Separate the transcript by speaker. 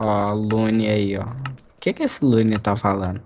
Speaker 1: Ó, Lune aí, ó. O que que esse Lune tá falando?